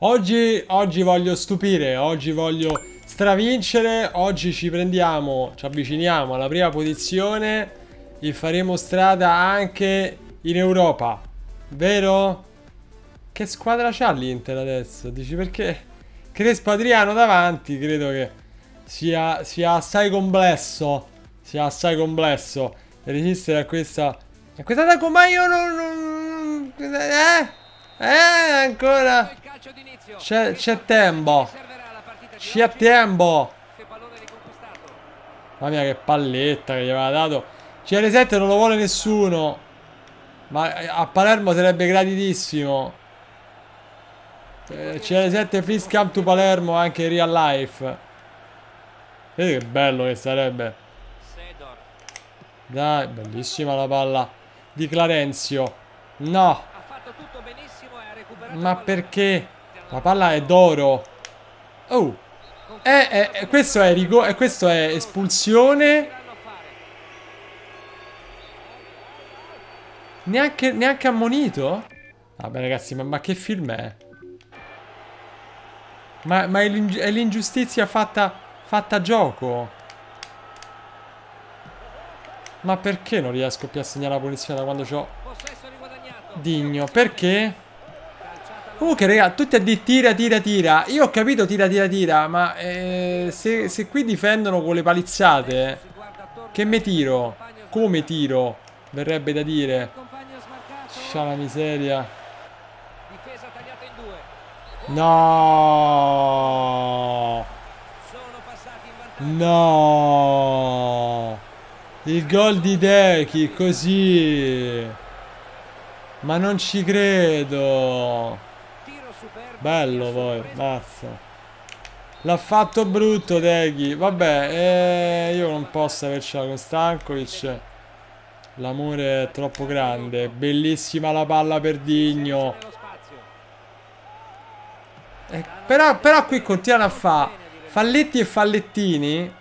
Oggi, oggi voglio stupire, oggi voglio stravincere, oggi ci prendiamo, ci avviciniamo alla prima posizione e faremo strada anche in Europa, vero? Che squadra c'ha l'Inter adesso? Dici perché? Crespo Adriano davanti, credo che sia, sia assai complesso, sia assai complesso resistere a questa... A questa ma io non... non eh? Eh, ancora... C'è tempo. C'è tempo. Mamma mia che palletta che gli aveva dato. CR7 non lo vuole nessuno. Ma a Palermo sarebbe graditissimo. Eh, CR7 please come to Palermo anche in real life. Vedi che bello che sarebbe. Dai, bellissima la palla di Clarenzio. No. Ma perché? La palla è d'oro. Oh. Eh, eh, questo è rigo eh, questo è espulsione. Neanche, neanche ammonito? Vabbè ragazzi, ma, ma che film è? Ma, ma è l'ingiustizia fatta, fatta gioco? Ma perché non riesco più a segnare la punizione da quando ho Digno? Perché? Comunque, raga, tutti a dire tira, tira, tira. Io ho capito tira, tira, tira, ma eh, se, se, qui difendono con le palizzate, che me tiro? Come tiro? Verrebbe da dire. C'ha la miseria. No! No! Il gol di Deki, così! Ma non ci credo! Bello poi, mazza. L'ha fatto brutto Deghi. Vabbè, eh, io non posso avercela con Stankovic. L'amore è troppo grande. Bellissima la palla per Digno. Eh, però, però qui continuano a fare falletti e fallettini.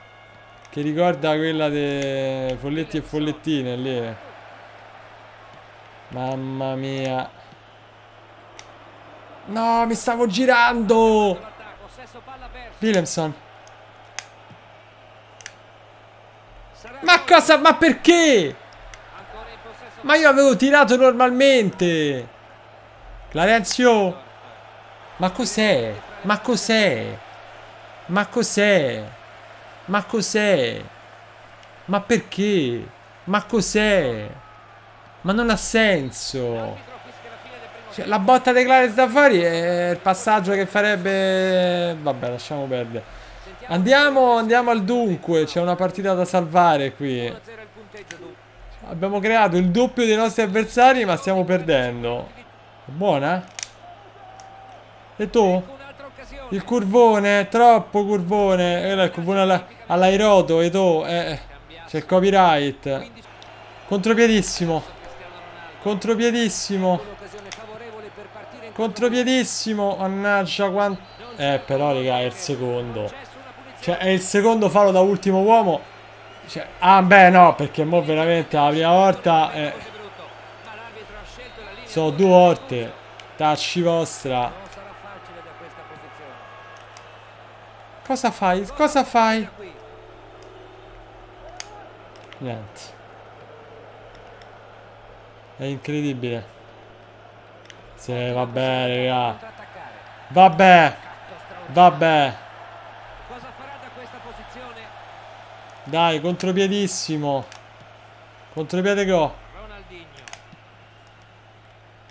Che ricorda quella dei folletti e follettine lì. Mamma mia. No, mi stavo girando. Williamson. Ma cosa? Ma perché? Ma io avevo tirato normalmente. Clarenzio. Ma cos'è? Ma cos'è? Ma cos'è? Ma cos'è? Ma perché? Ma cos'è? Ma non ha senso. Cioè, la botta dei Clarence da fuori è il passaggio che farebbe... Vabbè, lasciamo perdere. Andiamo, andiamo al dunque. C'è una partita da salvare qui. Abbiamo creato il doppio dei nostri avversari, ma stiamo perdendo. Buona? E tu? Il curvone, troppo curvone. Eh, il curvone all'airoto, e tu? Eh, c'è il copyright. Contropiedissimo. Contropiedissimo. Contropiedissimo. Mannaggia quanto... Eh, però, raga, è il secondo. Cioè, è il secondo fallo da ultimo uomo. Cioè, ah, beh, no, perché mo veramente la prima volta... Eh, sono due volte. Tacci vostra. Cosa fai? Cosa fai? Niente. È incredibile. Sì, vabbè, raga. Vabbè. Vabbè. Dai, contropiedissimo. Contropiede go.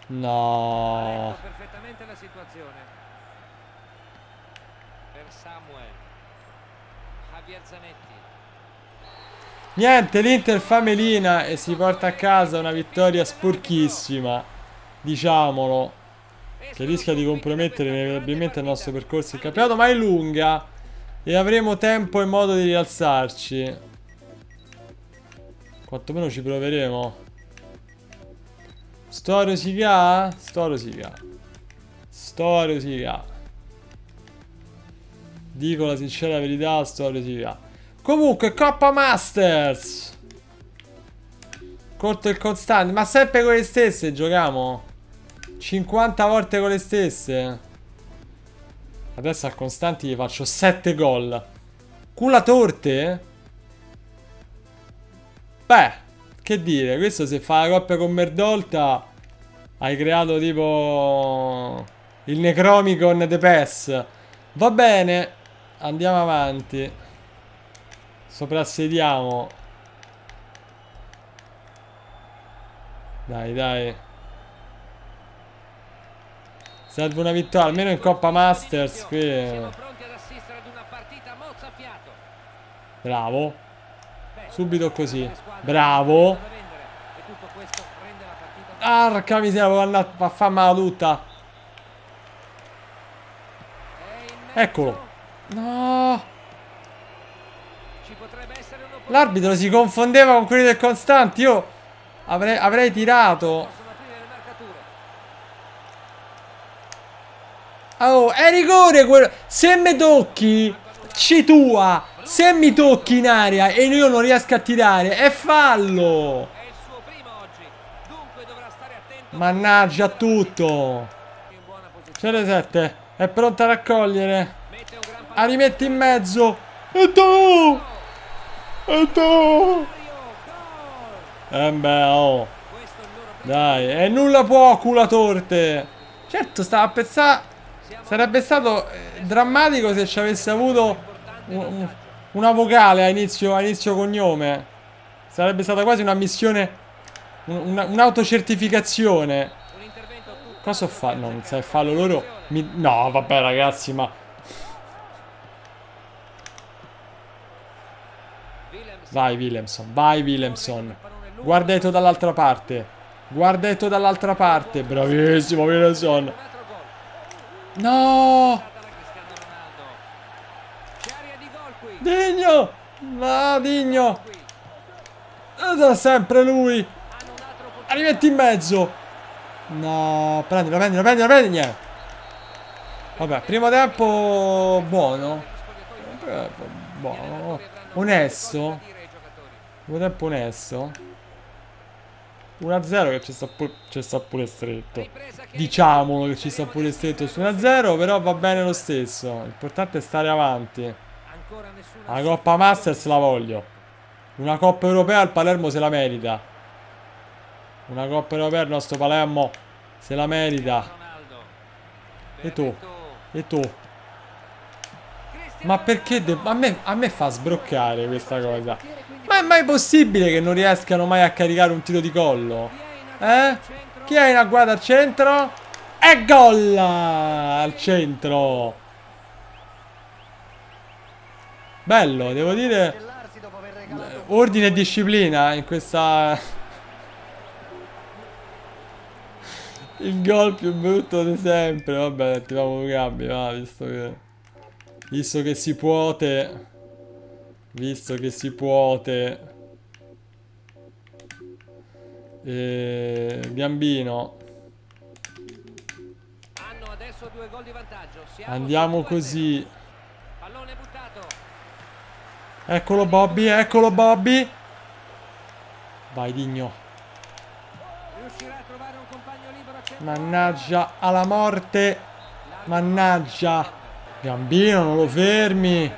No. perfettamente la situazione. Per Samuel. Javier Zanetti. Niente, l'Inter fa melina e si porta a casa una vittoria sporchissima diciamolo, che rischia di compromettere inevitabilmente il nostro percorso in campionato, ma è lunga e avremo tempo e modo di rialzarci. Quantomeno ci proveremo. Sto rosica? Sto rosica. Sto rosica. Dico la sincera verità, sto rosica. Comunque, Coppa Masters. Corto il costante, ma sempre con le stesse giochiamo. 50 volte con le stesse. Adesso a Costanti gli faccio 7 gol. Cula torte? Beh, che dire, questo se fa la coppia con Merdolta hai creato tipo il Necromicon The PES. Va bene, andiamo avanti. Soprassediamo. Dai, dai. Serve una vittoria, almeno in Coppa Masters qui. Bravo. Subito così. Bravo. Arca miseria, andato a far male tutta. Eccolo. No. L'arbitro si confondeva con quelli del Constanti. Io avrei, avrei tirato. Oh, è rigore quello. Se mi tocchi, ci tua. Se mi tocchi in aria e io non riesco a tirare, è fallo. Mannaggia tutto. C'è le 7. È pronta a raccogliere. La rimetti in mezzo. E tu! E tu! E eh beh, oh. Dai, e nulla può, cula torte. Certo, stava a pensare... Sarebbe stato eh, drammatico se ci avesse avuto un, una vocale a inizio, a inizio cognome. Sarebbe stata quasi una missione... Un'autocertificazione. Cosa ho fatto? No, non sai farlo loro. Mi... No, vabbè ragazzi, ma... Vai Williamson, vai Williamson. Guardetto dall'altra parte. Guardetto dall'altra parte. Bravissimo Williamson. No! Digno! No, Digno! Da sempre lui! Arrivetti in mezzo! No, prendila, prendila, prendila, prendila! Vabbè, primo tempo buono. Buono. Onesto. Primo tempo onesto. 1-0 che ci sta, ci sta, pure stretto. Diciamolo che ci sta pure stretto su 1-0, però va bene lo stesso. L'importante è stare avanti. La Coppa Masters la voglio. Una Coppa Europea al Palermo se la merita. Una Coppa Europea il nostro Palermo se la merita. E tu? E tu? Ma perché? A me, a me fa sbroccare questa cosa. Ma è mai possibile che non riescano mai a caricare un tiro di collo? Eh? Chi è in agguata al centro? E gol! Al centro! Bello, devo dire... Ordine e disciplina in questa... Il gol più brutto di sempre. Vabbè, attiviamo Mugabe, va, visto che... Visto che si puote... Visto che si puote... E... Gambino. Andiamo così. Eccolo Bobby, eccolo Bobby. Vai Digno. Mannaggia alla morte. Mannaggia. Gambino, non lo fermi.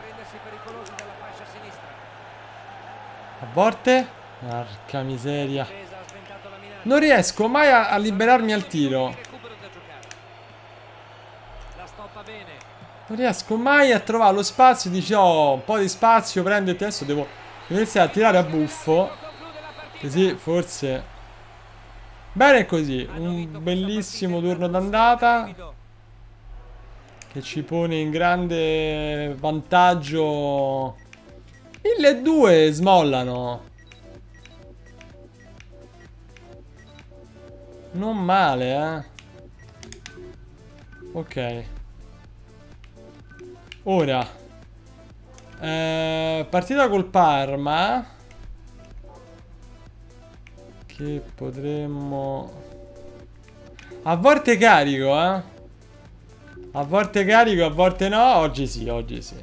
A volte? Porca miseria. Non riesco mai a, a liberarmi al tiro. Non riesco mai a trovare lo spazio. Dice, oh, un po' di spazio, prendete. Adesso devo iniziare a tirare a buffo. Così, forse... Bene così. Un bellissimo turno d'andata. Che ci pone in grande vantaggio 1200 smollano. Non male, eh. Ok. Ora. Eh, partita col Parma. Che potremmo... A volte carico, eh. A volte carico, a volte no. Oggi sì, oggi sì.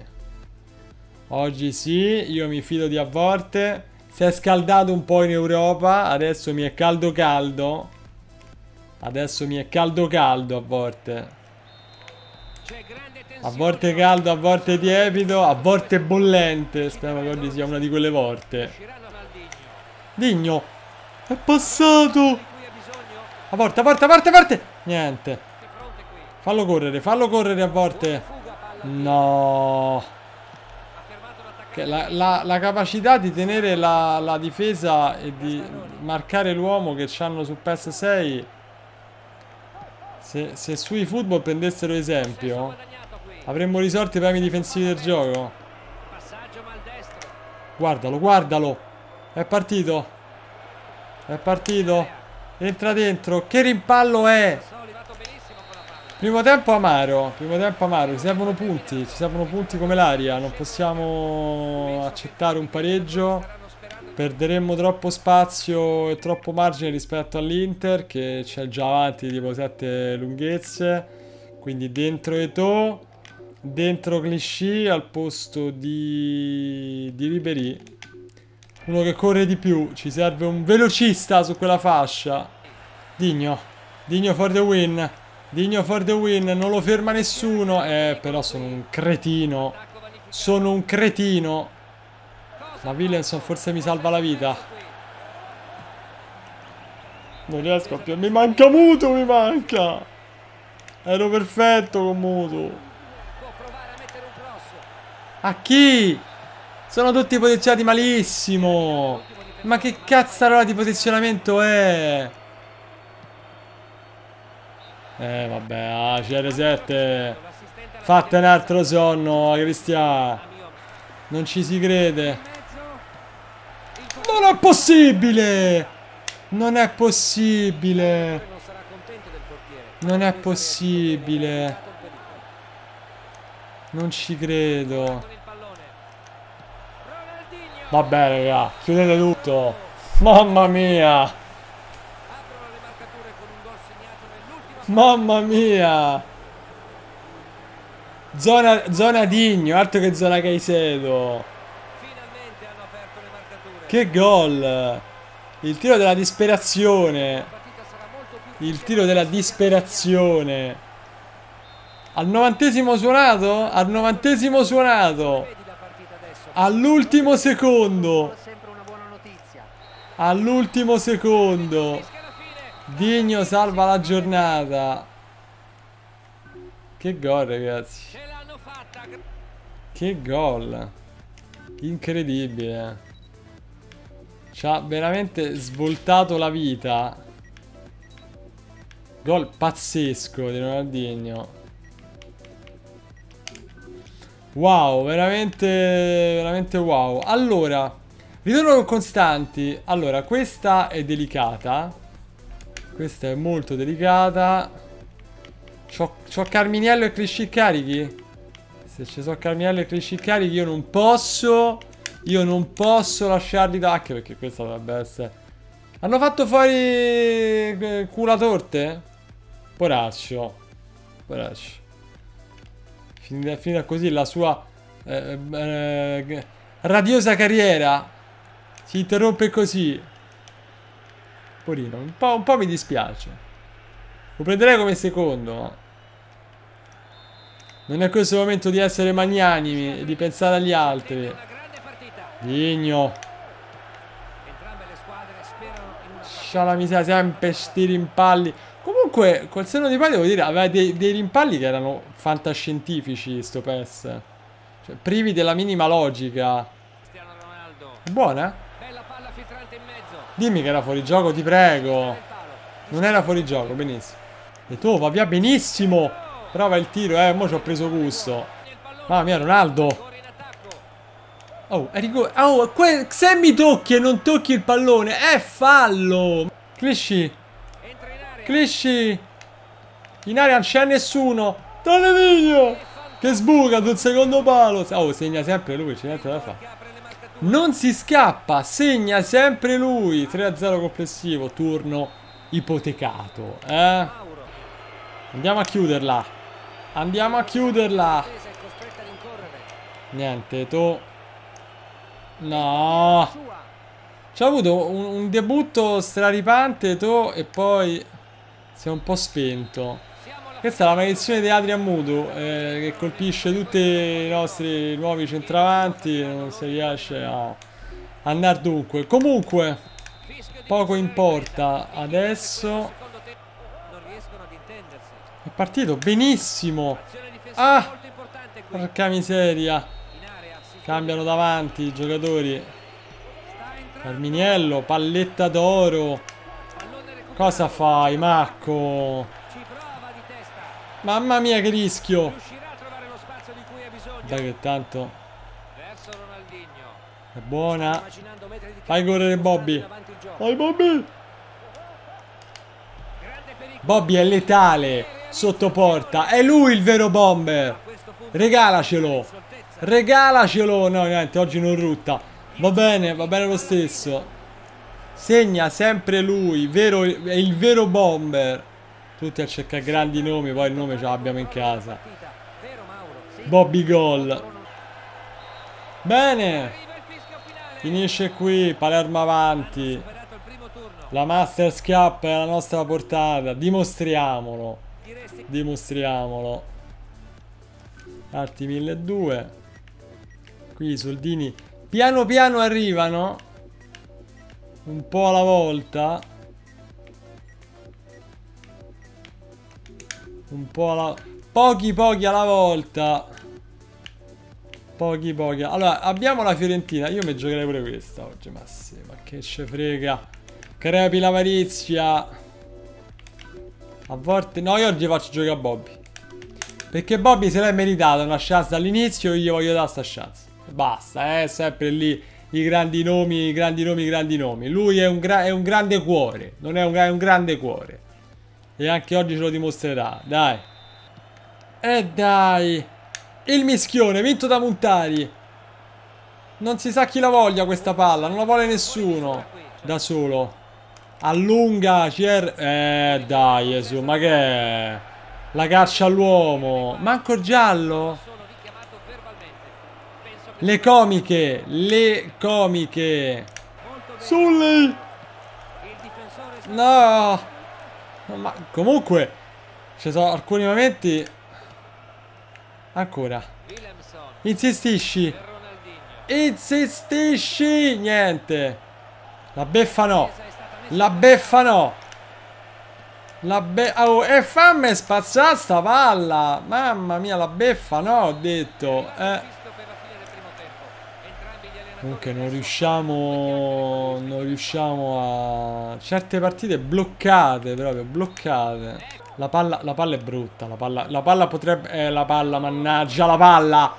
Oggi sì, io mi fido di Avvorte. Si è scaldato un po' in Europa, adesso mi è caldo caldo. Adesso mi è caldo caldo Avvorte. A volte caldo, a volte tiepido, a volte bollente. Speriamo che oggi sia una di quelle volte. Digno. È passato. A volte, a volte, a volte, a volte. Niente. Fallo correre, fallo correre a volte. No. La, la, la, capacità di tenere la, la, difesa e di marcare l'uomo che hanno su PS6 se, se sui football prendessero esempio avremmo risolto i problemi difensivi del gioco. Guardalo, guardalo. È partito. È partito. Entra dentro. Che rimpallo è Primo tempo amaro, primo tempo amaro, ci servono punti, ci servono punti come l'aria, non possiamo accettare un pareggio, perderemmo troppo spazio e troppo margine rispetto all'Inter che c'è già avanti tipo 7 lunghezze, quindi dentro Eto, dentro Clichy al posto di, di Ribery, uno che corre di più, ci serve un velocista su quella fascia, Digno, Digno for the win. Digno for the win, non lo ferma nessuno. Eh, però sono un cretino. Sono un cretino. Ma Williamson forse mi salva la vita. Non riesco a più. Mi manca Muto, mi manca. Ero perfetto con Muto. A chi? Sono tutti posizionati malissimo. Ma che cazzarola di posizionamento è? Eh vabbè, ah, CR7 Fatte un altro sonno, Cristian. Non ci si crede. Non è possibile. Non è possibile. Non è possibile. Non ci credo. Vabbè raga, chiudete tutto. Mamma mia Mamma mia! Zona, zona Digno, altro che zona Caicedo. Che gol! Il tiro della disperazione. Il tiro della disperazione. Al novantesimo suonato? Al novantesimo suonato. All'ultimo secondo. All'ultimo secondo. Digno salva la giornata. Che gol, ragazzi. Che gol. Incredibile. Ci ha veramente svoltato la vita. Gol pazzesco di Ronaldinho. Wow, veramente, veramente wow. Allora, ritorno con Costanti. Allora, questa è delicata. Questa è molto delicata. C'ho, Carminiello e Clisci carichi? Se ci sono Carminiello e Clisci carichi io non posso... Io non posso lasciarli tacche perché questa dovrebbe essere... Hanno fatto fuori eh, cula torte? Poraccio. Poraccio. Finita, finita così la sua eh, eh, radiosa carriera. Si interrompe così. Porino, un po', un po' mi dispiace. Lo prenderei come secondo, ma... Non è questo il momento di essere magnanimi e di pensare agli altri. Digno. Sciala miseria, sempre sti rimpalli. Comunque, col seno di poi devo dire, aveva dei, dei rimpalli che erano fantascientifici, sto PES. Cioè, privi della minima logica. Buona? Dimmi che era fuori gioco, ti prego. Non era fuori gioco, benissimo. E tu va via benissimo. Prova il tiro, eh. Mo ci ho preso gusto. Mamma mia, Ronaldo. Oh, è rigore. Oh, se mi tocchi e non tocchi il pallone, è fallo. Clisci. Clisci. In area non c'è nessuno. Tonelino. Che sbuca sul secondo palo. Oh, segna sempre lui, c'è niente da fare. Non si scappa, segna sempre lui. 3-0 complessivo, turno ipotecato. Eh? Andiamo a chiuderla. Andiamo a chiuderla. Niente, tu. No. C'ha avuto un, un, debutto straripante, tu, e poi si è un po' spento. Questa è la maledizione di Adrian Mutu eh, che colpisce tutti i nostri nuovi centravanti. Non si riesce a andare dunque. Comunque, poco importa adesso. È partito benissimo. Ah! Porca miseria. Cambiano davanti i giocatori. Carminiello, palletta d'oro. Cosa fai, Marco? Mamma mia che rischio. Dai che tanto. È buona. Fai correre Bobby. Vai Bobby. Bobby è letale. Sotto porta. È lui il vero bomber. Regalacelo. Regalacelo. No, niente, oggi non rutta. Va bene, va bene lo stesso. Segna sempre lui, vero, è il vero bomber. Tutti a cercare grandi nomi, poi il nome ce l'abbiamo in casa. Bobby Gol. Bene. Finisce qui, Palermo avanti. La Masters Cup è la nostra portata. Dimostriamolo. Dimostriamolo. Altri 1200. Qui i soldini piano piano arrivano. Un po' alla volta. Un po' alla... Pochi pochi alla volta. Pochi pochi. Allora, abbiamo la Fiorentina. Io mi giocherei pure questa oggi. Ma sì, ma che ce frega. Crepi l'avarizia. A volte... No, io oggi faccio giocare a Bobby. Perché Bobby se l'è meritato una chance dall'inizio, io gli voglio dare sta chance. Basta, eh, sempre lì i grandi nomi, i grandi nomi, i grandi nomi. Lui è un, è un grande cuore, non è un, è un, grande cuore. E anche oggi ce lo dimostrerà, dai. E dai. Il mischione, vinto da Montari. Non si sa chi la voglia questa palla, non la vuole nessuno. Da solo. Allunga, CR... Eh, dai, Gesù, ma che è? La caccia all'uomo. Manco giallo? Le comiche, le comiche. Sully. No. Ma comunque ci sono alcuni momenti Ancora. Insistisci. Insistisci. Niente. La beffa no. La beffa no. La be... Oh, e fammi spazzare sta palla. Mamma mia, la beffa no, ho detto. Eh. Comunque non riusciamo Non riusciamo a Certe partite bloccate proprio Bloccate. La palla, la palla è brutta La palla, la palla potrebbe Eh la palla mannaggia la palla!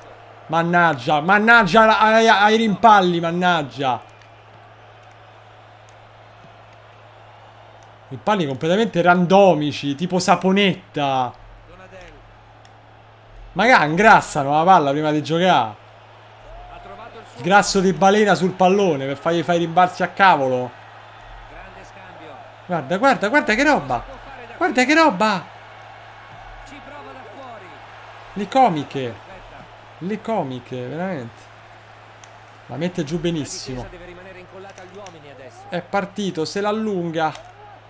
Mannaggia Mannaggia ai, ai rimpalli Mannaggia! Rimpalli completamente randomici Tipo saponetta. Magari ingrassano la palla prima di giocare Grasso di balena sul pallone per fargli fare i rimbalzi a cavolo. Guarda, guarda, guarda che roba. Guarda che roba. Le comiche. Le comiche, veramente. La mette giù benissimo. È partito, se l'allunga.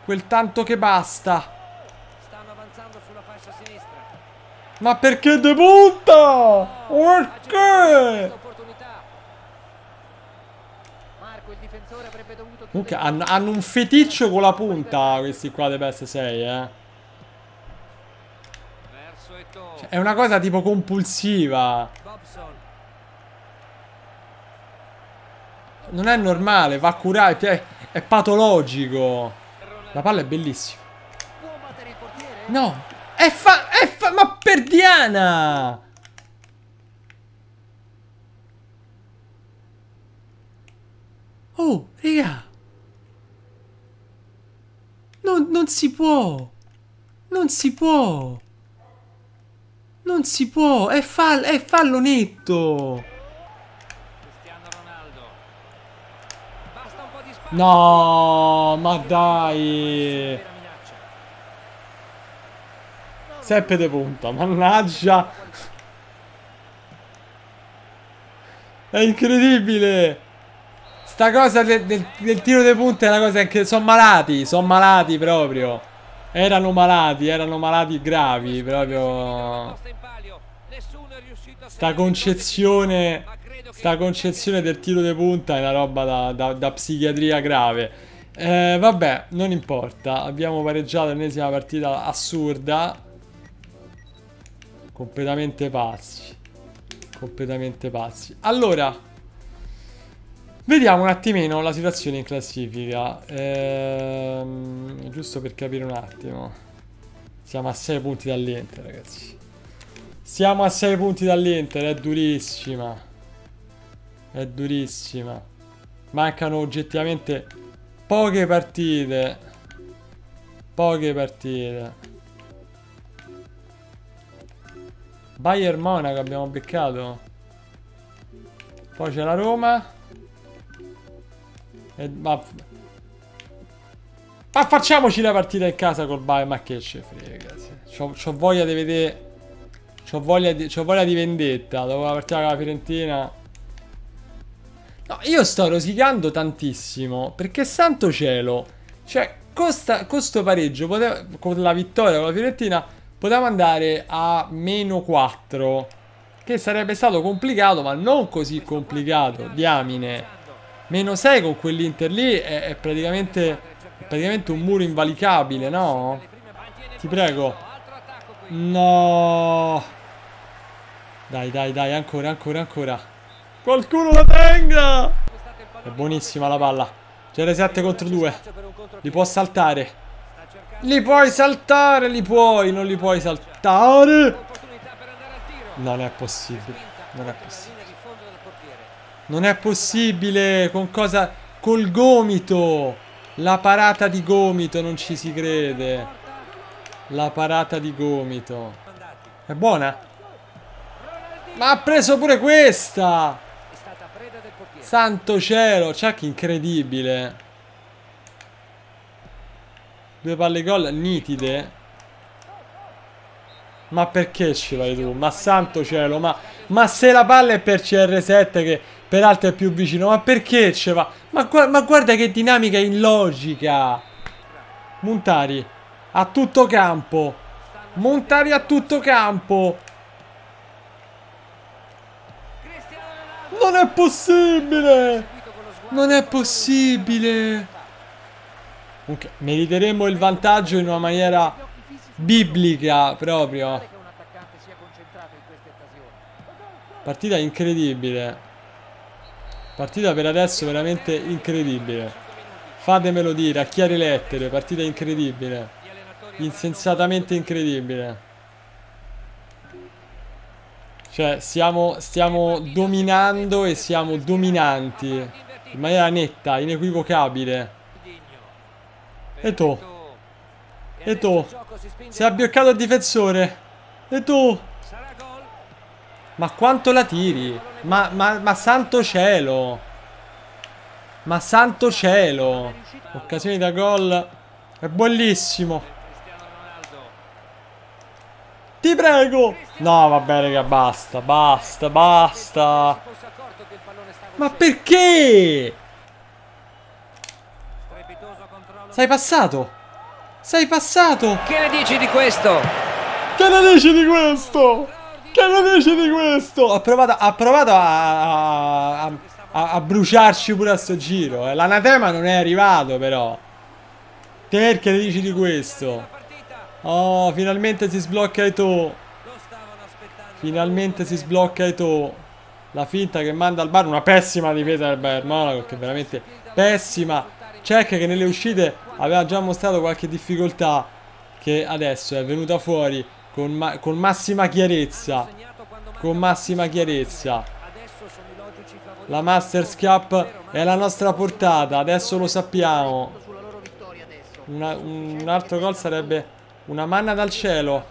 Quel tanto che basta. Ma perché debutta? Perché? Comunque hanno, hanno, un feticcio con la punta questi qua dei PS6, eh. Cioè, è una cosa tipo compulsiva. Non è normale, va curato, è, è patologico. La palla è bellissima. No, è fa... È fa... Ma per Diana! Oh, raga! Non, non si può! Non si può! Non si può! È, fall è fallo netto! No, ma dai! Seppe de punta, mannaggia! È incredibile! Sta cosa del, del, del tiro dei punti è una cosa che sono malati, sono malati proprio. Erano malati, erano malati gravi, proprio... Sta concezione... Sta concezione del tiro di punta è una roba da, da, da psichiatria grave. Eh, vabbè, non importa. Abbiamo pareggiato l'ennesima partita assurda. Completamente pazzi. Completamente pazzi. Allora... Vediamo un attimino la situazione in classifica. Ehm, giusto per capire un attimo. Siamo a 6 punti dall'Inter, ragazzi. Siamo a 6 punti dall'Inter, è durissima. È durissima. Mancano oggettivamente poche partite. Poche partite. Bayern Monaco abbiamo beccato. Poi c'è la Roma. E, ma... ma facciamoci la partita in casa col Bayern. Ma che ce frega. C'ho, c'ho voglia di vedere. C'ho voglia di, voglia di vendetta. Dopo la partita con la Fiorentina. No, io sto rosicando tantissimo. Perché santo cielo. Cioè, con questo pareggio, poteva, con la vittoria con la Fiorentina, potevamo andare a meno 4. Che sarebbe stato complicato, ma non così complicato. Diamine. Meno 6 con quell'Inter lì è, è, praticamente, praticamente un muro invalicabile, no? Ti prego. No. Dai, dai, dai, ancora, ancora, ancora. Qualcuno la tenga! È buonissima la palla. C'è 7 contro 2. Li può saltare. Li puoi saltare, li puoi, non li puoi saltare. Non è possibile. Non è possibile. Non è possibile. Con cosa? Col gomito. La parata di gomito, non ci si crede. La parata di gomito. È buona? Ma ha preso pure questa. Santo cielo. Che incredibile. Due palle gol nitide. Ma perché ci vai tu? Ma santo cielo, ma, ma se la palla è per CR7 che Peraltro è più vicino. Ma perché ce va? Ma, gu ma guarda che dinamica illogica. Montari. A tutto campo. Montari a tutto campo. Non è possibile. Non è possibile. Okay. Meriteremo il vantaggio in una maniera biblica proprio. Partita incredibile. Partita per adesso veramente incredibile. Fatemelo dire, a chiare lettere, partita incredibile. Insensatamente incredibile. Cioè, siamo, stiamo dominando e siamo dominanti. In maniera netta, inequivocabile. E tu? E tu? Si è abbioccato il difensore. E tu? Ma quanto la tiri? Ma, ma, ma santo cielo! Ma santo cielo! Occasioni da gol. È bellissimo. Ti prego! No, vabbè, raga, basta, basta, basta. Ma perché? Sei passato? Sei passato? Che ne dici di questo? Che ne dici di questo? Che ne dici di questo? Ha provato, ha provato a, a, a, a, bruciarci pure a sto giro. Eh. L'anatema non è arrivato però. Perché ne dici di questo? Oh, finalmente si sblocca Eto. Finalmente si sblocca Eto. La finta che manda al bar. Una pessima difesa del Bayern Monaco. Che veramente pessima. Check che nelle uscite aveva già mostrato qualche difficoltà. Che adesso è venuta fuori con, ma con massima chiarezza. Con massima chiarezza. La Masters Cup è alla nostra portata, adesso lo sappiamo. Una, un altro gol sarebbe una manna dal cielo.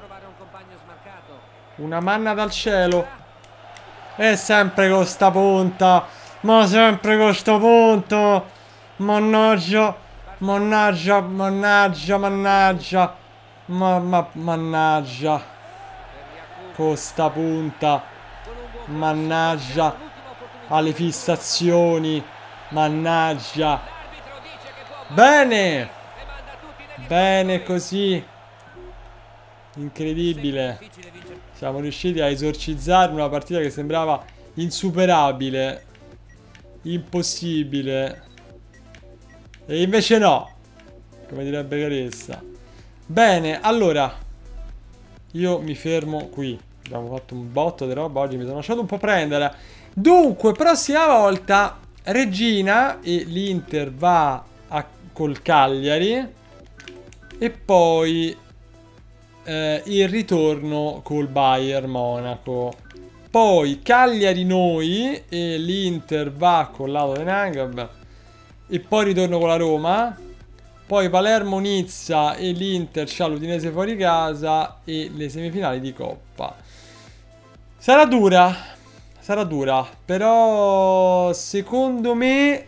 Una manna dal cielo. E sempre con sta punta. Ma sempre con sto punto. Mannaggia. Mannaggia, mannaggia, mannaggia. Ma, ma, mannaggia. Costa punta. Mannaggia. Alle fissazioni. Mannaggia. Bene. Bene così. Incredibile. Siamo riusciti a esorcizzare una partita che sembrava insuperabile. Impossibile. E invece no. Come direbbe Caressa. Bene, allora. Io mi fermo qui. Abbiamo fatto un botto di roba. Oggi mi sono lasciato un po' prendere. Dunque, prossima volta Regina e l'Inter va a, col Cagliari. E poi eh, il ritorno col Bayern Monaco. Poi Cagliari noi e l'Inter va con l'Adovenang. E poi ritorno con la Roma. Poi Palermo, Nizza e l'Inter c'ha l'Udinese fuori casa e le semifinali di Coppa. Sarà dura, sarà dura, però secondo me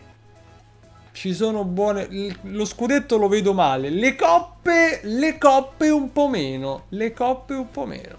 ci sono buone... Lo scudetto lo vedo male, le coppe, le coppe un po' meno, le coppe un po' meno.